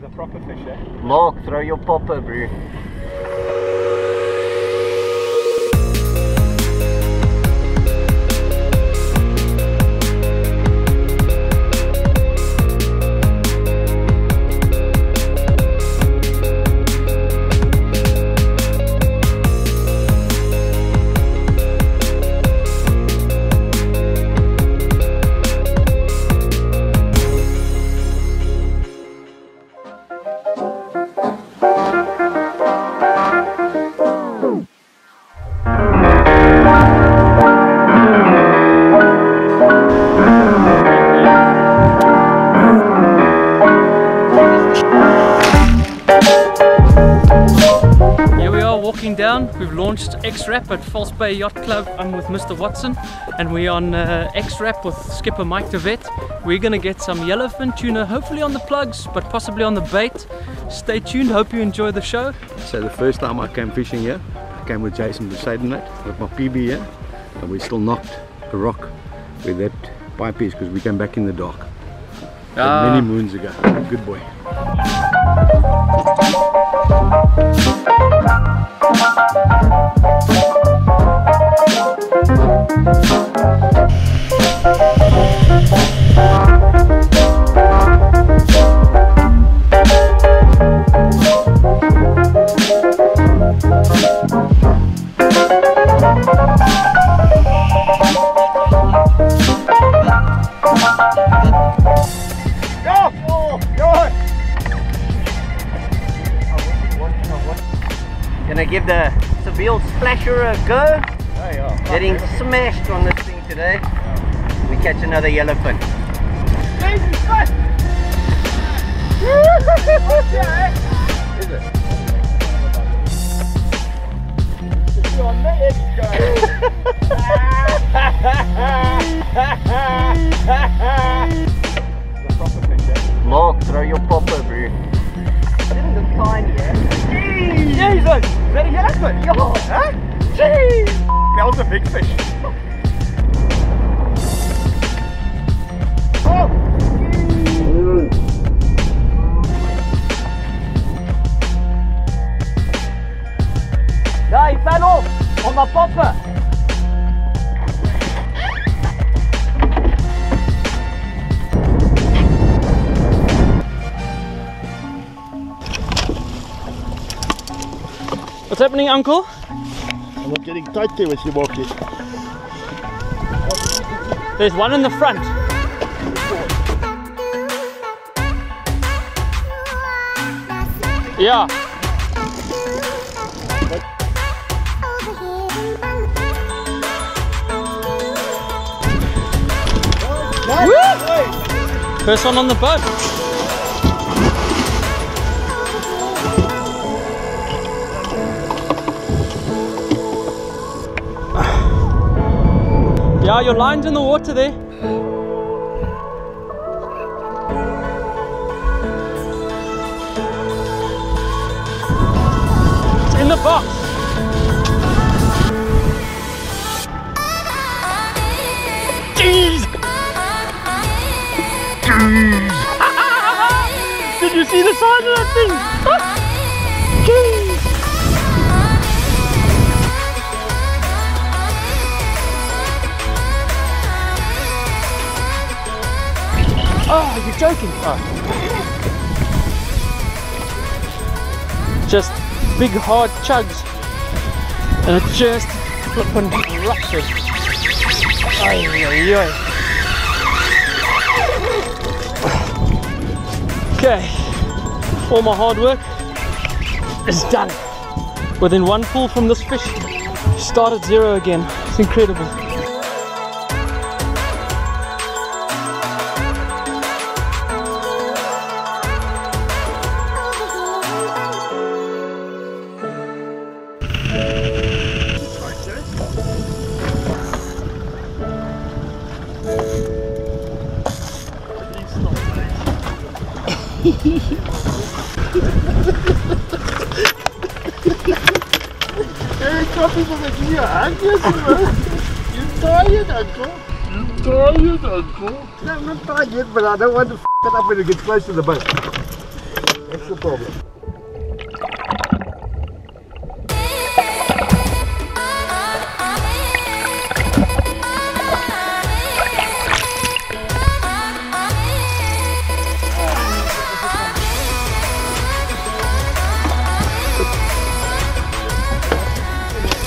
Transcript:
The proper fish, eh? Marc, throw your popper, bro. We've launched X-Rap at False Bay Yacht Club. I'm with Mr. Watson and we're on uh, X-Rap with skipper Mike De Wet. We're gonna get some yellowfin tuna, hopefully on the plugs, but possibly on the bait. Stay tuned, hope you enjoy the show. So the first time I came fishing here, I came with Jason Poseidonate with my PB here, and we still knocked a rock with that pipe piece because we came back in the dark. Ah. Many moons ago. Good boy. Give the Seville Splasher a go. Are. Getting smashed on this thing today. We catch another yellowfin. No, he fell off on my popper. What's happening, Uncle? I'm not getting tight there with you walking. There's one in the front. Yeah. Woo! First one on the boat. Yeah, your line's in the water there. It's in the box. Did you see the size of that thing? Jeez! Oh, you're joking. Oh. Just big hard chugs. And it just flipping ruptured. Ay, ay, ay. Okay, all my hard work is done. Within one pull from this fish, start at zero again. It's incredible. Hey, coffee from the gear. Agnes, You tired, uncle? You tired, uncle? No, I'm not tired but I don't want to f it up when it gets close to the boat. That's the problem.